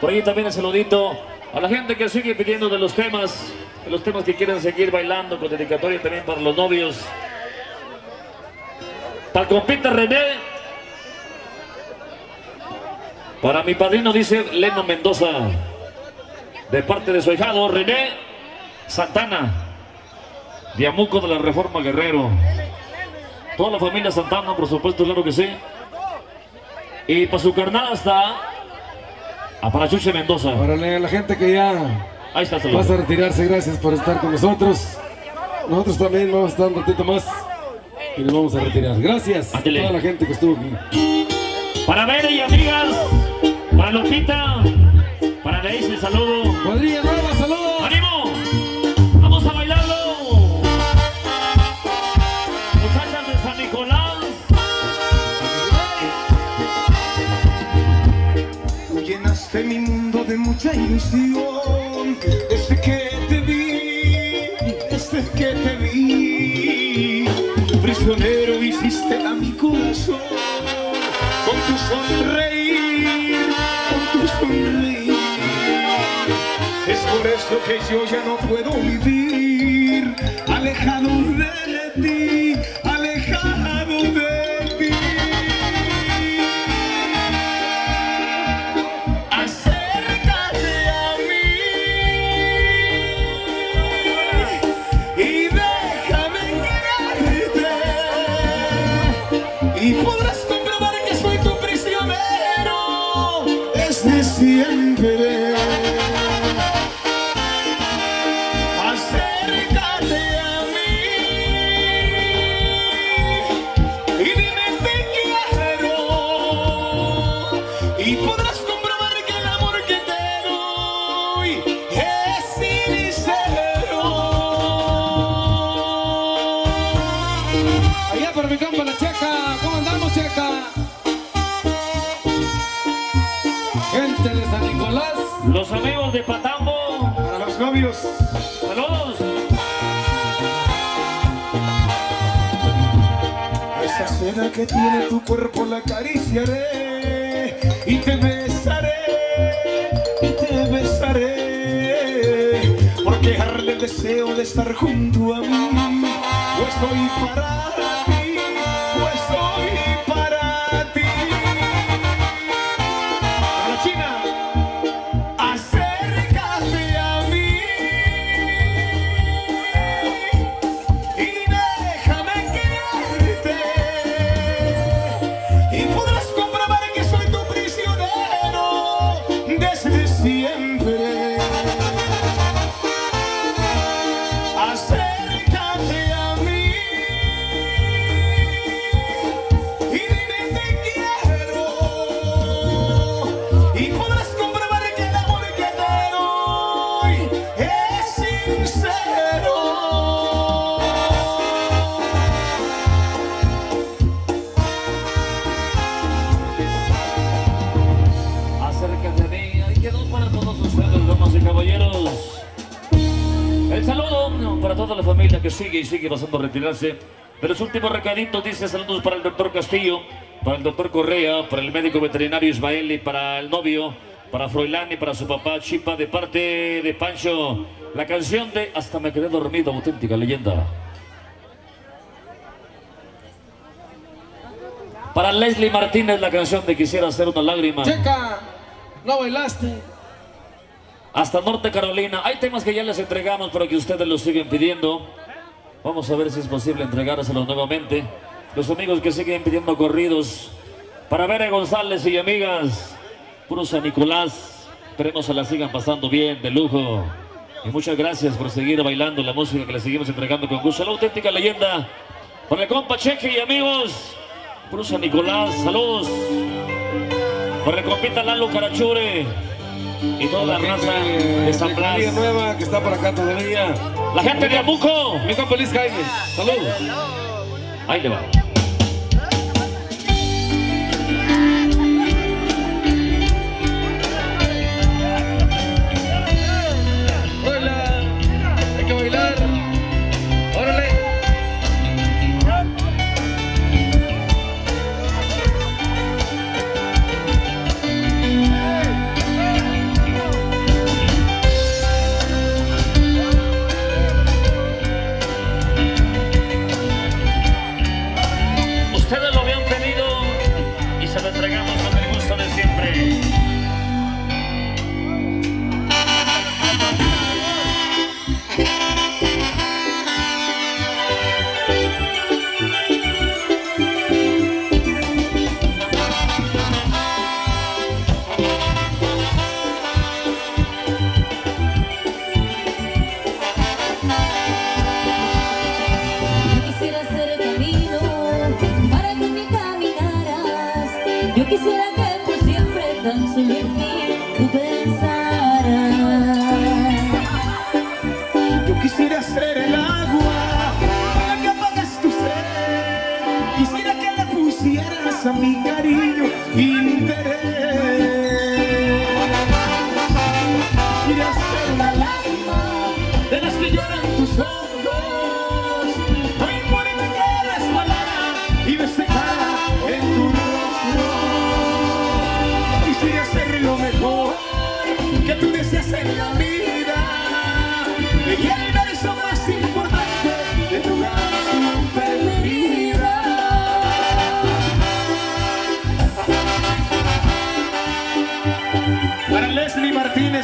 Por ahí también el saludito a la gente que sigue pidiendo de los temas, de los temas que quieren seguir bailando con dedicatoria también para los novios. Para compita René. Para mi padrino dice Leno Mendoza. De parte de su hijado René Santana. Diamuco de la Reforma Guerrero. Toda la familia Santana, por supuesto, claro que sí. Y para su carnal hasta a Parachuche Mendoza. Órale, a la gente que ya Ahí está el vas a retirarse, gracias por estar con nosotros. Nosotros también vamos a estar un ratito más y nos vamos a retirar. Gracias a toda la gente que estuvo aquí. Para Bere y amigas, para Lupita, para Daisy, el saludo. Cuadrilla nueva, mucha ilusión desde que te vi, desde que te vi. Prisionero hiciste a mi corazón con tu sonreír, con tu sonreír. Es por eso que yo ya no puedo vivir alejado de ti, amigos de Patambo. Para los novios, ¡Saludos! esa seda que tiene tu cuerpo la acariciaré y te besaré, y te besaré, porque arde el deseo de estar junto a mí, pues soy para sigue y sigue pasando a retirarse. De los últimos recaditos dice saludos para el doctor Castillo, para el doctor Correa, para el médico veterinario Ismael y para el novio, para Froilán y para su papá Chipa de parte de Pancho. La canción de Hasta me quedé dormido, auténtica leyenda. Para Leslie Martínez la canción de Quisiera hacer una lágrima. checa, no bailaste. Hasta Norte Carolina. Hay temas que ya les entregamos, pero que ustedes los siguen pidiendo. Vamos a ver si es posible entregárselos nuevamente. Los amigos que siguen pidiendo corridos. Para Vera González y amigas. Puro San Nicolás. Esperemos se la sigan pasando bien, de lujo. Y muchas gracias por seguir bailando la música que le seguimos entregando con gusto. La auténtica leyenda. Para el compa Cheque y amigos. Puro San Nicolás. Saludos. Para el compita Lalo Carachure. Y toda la raza de San Blas. Cuadrilla nueva que está por acá todavía. La gente de Amuco. Mi compa Luis Jaime, saludos. Ahí le va.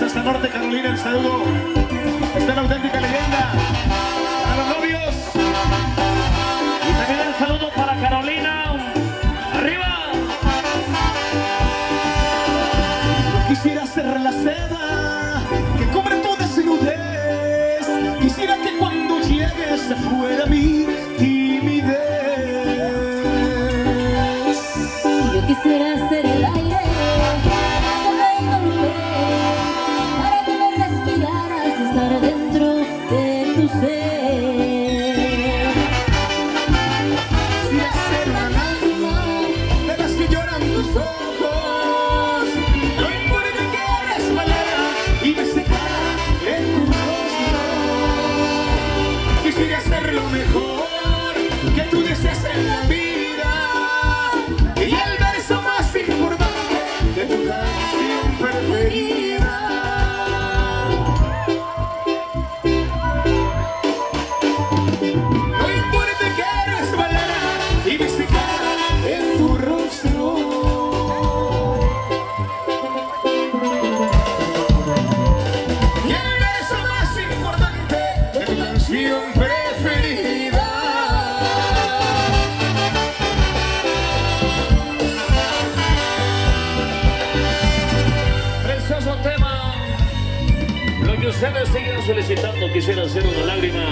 Hasta Norte Carolina, el saludo. Está la auténtica que ustedes siguen solicitando, quisiera hacer una lágrima.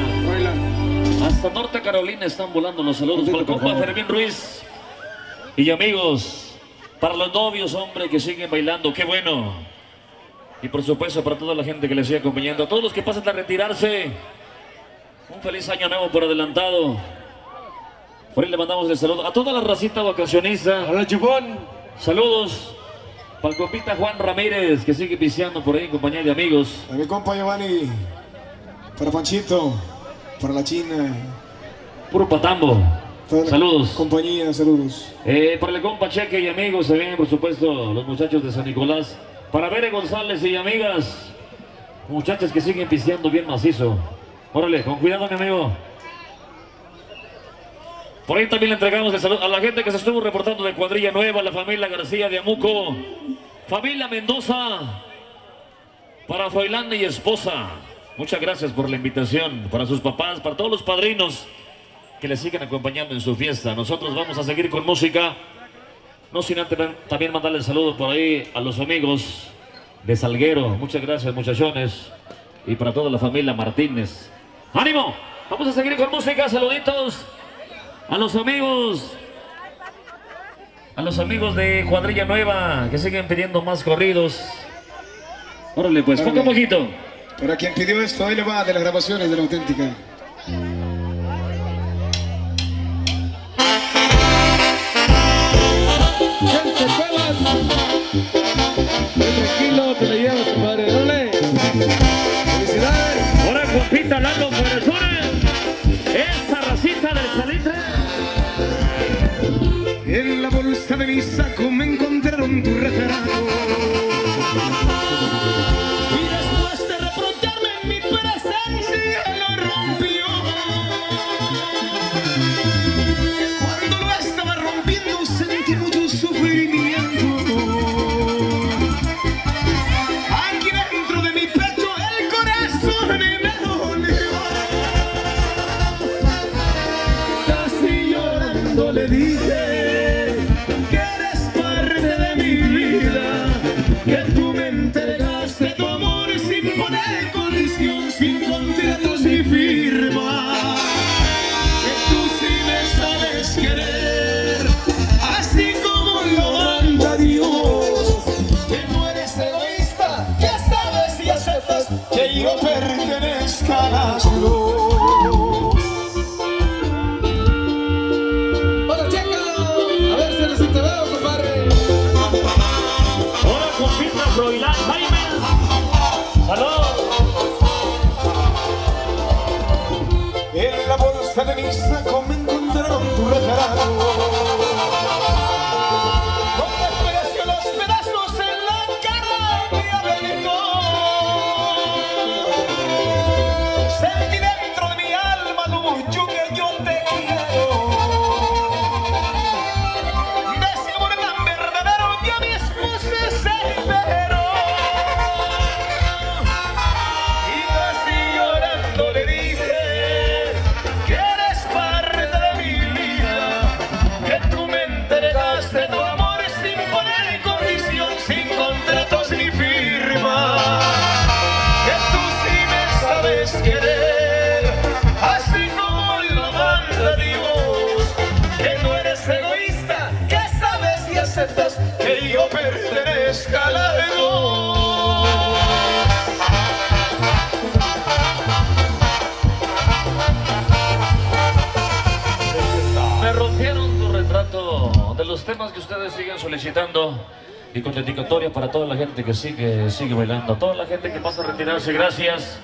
Hasta Norte Carolina están volando los saludos para el compa Fermín Ruiz. Y amigos, para los novios, hombre, que siguen bailando, qué bueno. Y por supuesto para toda la gente que les sigue acompañando, a todos los que pasan a retirarse, un feliz año nuevo por adelantado. Por ahí le mandamos el saludo a toda la racita vacacionista. Hola, chupón. Saludos para el compita Juan Ramírez, que sigue piseando por ahí en compañía de amigos. A mi compa Giovanni, para Panchito, para la China, Puro patambo. para Saludos. compañía, saludos. Eh, para el compa Cheque y amigos, se vienen por supuesto los muchachos de San Nicolás. Para Bere González y amigas, muchachas que siguen pisteando bien macizo. Órale, con cuidado, mi amigo. Por ahí también le entregamos el saludo a la gente que se estuvo reportando de Cuadrilla Nueva, la familia García de Amuco, familia Mendoza, para Froilán y esposa. Muchas gracias por la invitación, para sus papás, para todos los padrinos que le siguen acompañando en su fiesta. Nosotros vamos a seguir con música. No sin antes también mandarle el saludo por ahí a los amigos de Salguero. Muchas gracias, muchachones. Y para toda la familia Martínez. ¡Ánimo! Vamos a seguir con música. Saluditos a los amigos. A los amigos de Cuadrilla Nueva que siguen pidiendo más corridos. Órale, pues, poco a poquito. Para quien pidió esto, ahí le va de las grabaciones de la auténtica. Gente, Tranquilo, te la llevas, Bolsa de mi saco me encontraron 만들어 불러줘라 Me rompieron tu retrato de los temas que ustedes siguen solicitando y con dedicatoria para toda la gente que sigue, sigue bailando, toda la gente que pasa a retirarse, gracias.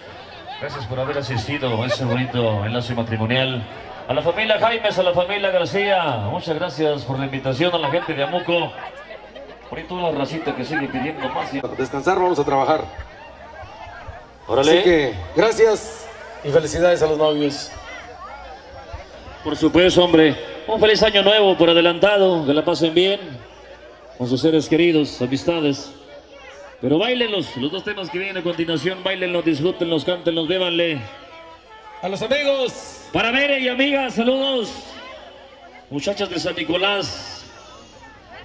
Gracias por haber asistido a ese bonito enlace matrimonial. A la familia Jaimes, a la familia García, muchas gracias por la invitación a la gente de Amuco. Por ahí toda la racita que sigue pidiendo más. y- Descansar, vamos a trabajar. Órale. Así que gracias y felicidades a los novios. Por supuesto, hombre. Un feliz año nuevo por adelantado. Que la pasen bien con sus seres queridos, amistades. Pero bailenlos, los dos temas que vienen a continuación, bailenlos, disfrútenlos, cántenlos, bébanle. A los amigos, Para Mere y amigas, saludos. Muchachas de San Nicolás.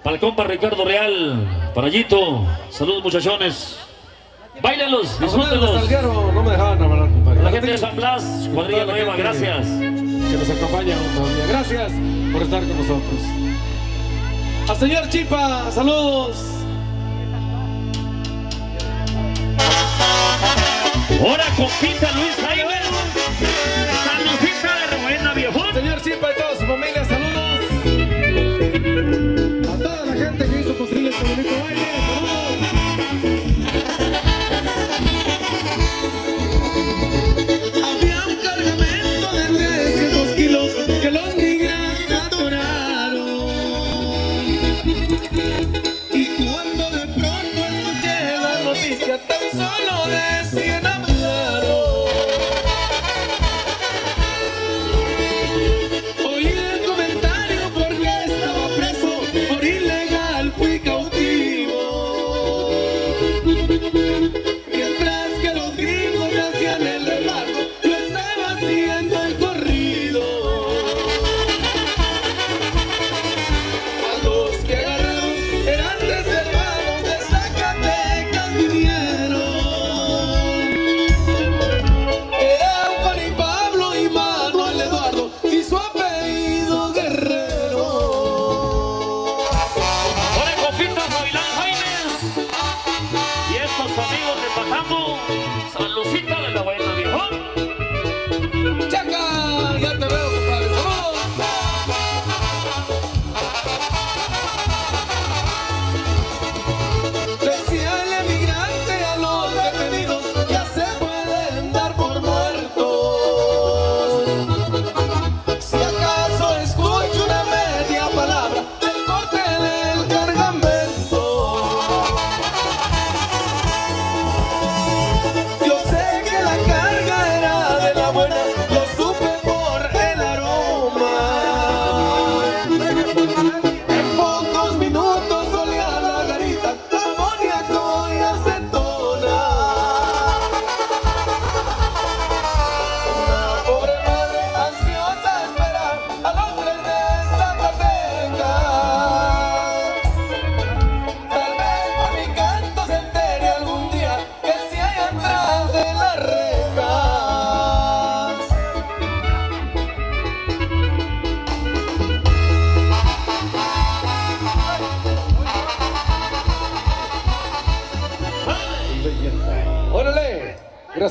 Para el compa Ricardo Real. Para Yito. Saludos, muchachones. Bailenlos, los amigos de disfrútenlos. No me dejaban hablar, compadre. La gente de San Blas, cuadrilla nueva, gracias. Que nos acompaña todavía. Gracias por estar con nosotros. Al señor Chipa, saludos. Ahora compita Luis Jaime. Baile,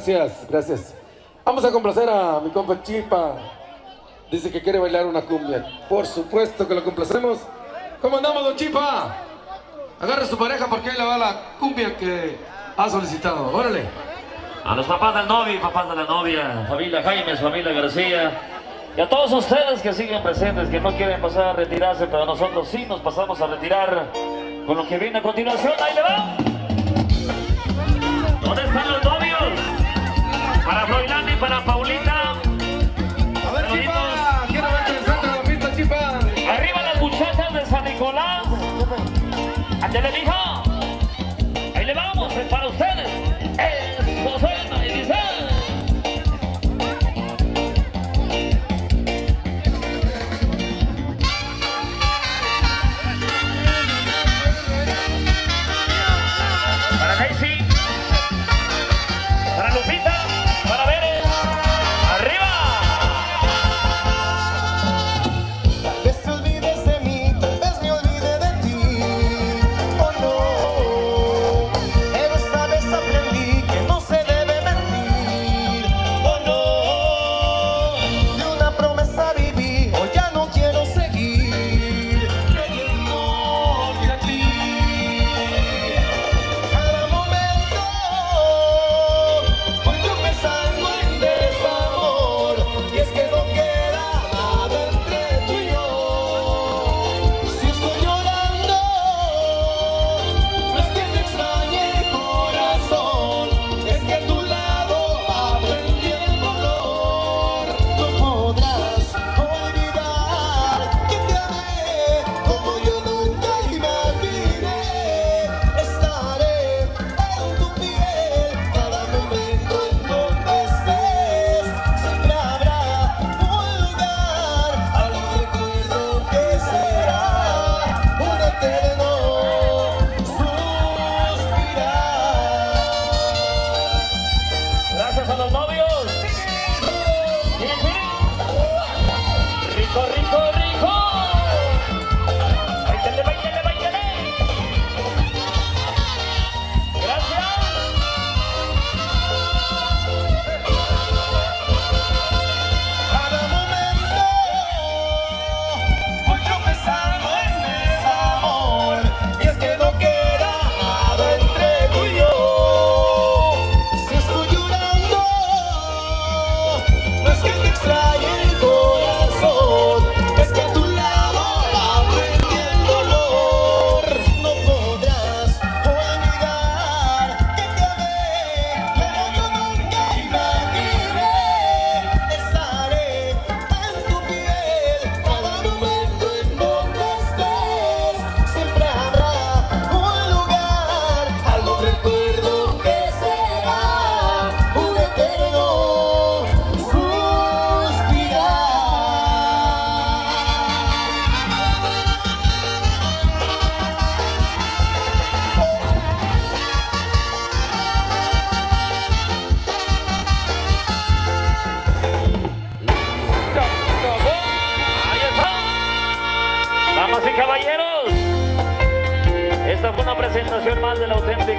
Gracias, gracias. Vamos a complacer a mi compa Chipa. Dice que quiere bailar una cumbia. Por supuesto que lo complacemos. ¿Cómo andamos, don Chipa? Agarre a su pareja porque ahí le va la cumbia que ha solicitado. Órale. A los papás del novio papás de la novia. Familia Jaime, familia García. Y a todos ustedes que siguen presentes, que no quieren pasar a retirarse, pero nosotros sí nos pasamos a retirar con lo que viene a continuación. Ahí le va. Para Paulita. A ver, Chipa. Quiero verte en la pista, Chipa. Arriba las muchachas de San Nicolás. Ándale, mijo. Ahí le vamos, es para ustedes. Suena y dice. Para Daisy.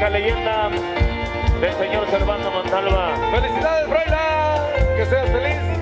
Leyenda del señor Servando Montalva. ¡Felicidades, Froila! ¡Que seas feliz!